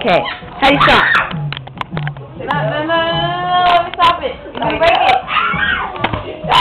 Okay. How do you stop? No, no, no, no, no, no, stop it.